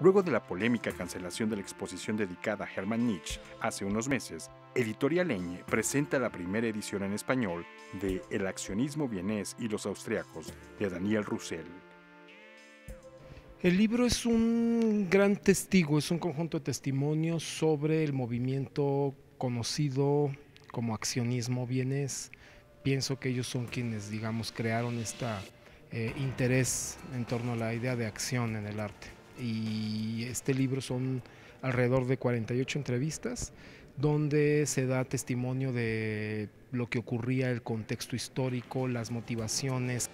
Luego de la polémica cancelación de la exposición dedicada a Hermann Nietzsche hace unos meses, Editorial Eñe presenta la primera edición en español de El accionismo vienés y los austriacos de Daniel Roussel. El libro es un gran testigo, es un conjunto de testimonios sobre el movimiento conocido como accionismo vienés. Pienso que ellos son quienes, digamos, crearon este interés en torno a la idea de acción en el arte y este libro son alrededor de 48 entrevistas donde se da testimonio de lo que ocurría, el contexto histórico, las motivaciones.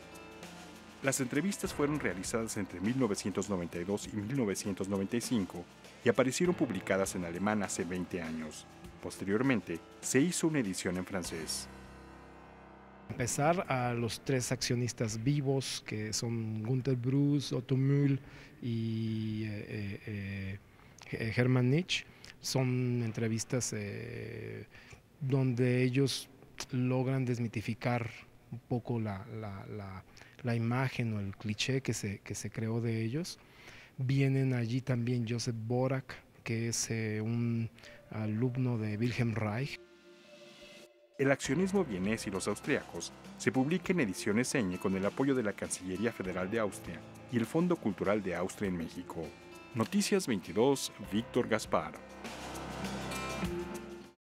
Las entrevistas fueron realizadas entre 1992 y 1995 y aparecieron publicadas en alemán hace 20 años. Posteriormente, se hizo una edición en francés. Empezar a los tres accionistas vivos, que son Gunther Bruce, Otto Mühl y eh, Hermann Nietzsche, son entrevistas donde ellos logran desmitificar un poco la, imagen o el cliché que se, que se creó de ellos. Vienen allí también Joseph Borak, que es un alumno de Wilhelm Reich. El accionismo vienés y los austriacos se publica en ediciones Eñe con el apoyo de la Cancillería Federal de Austria y el Fondo Cultural de Austria en México. Noticias 22, Víctor Gaspar.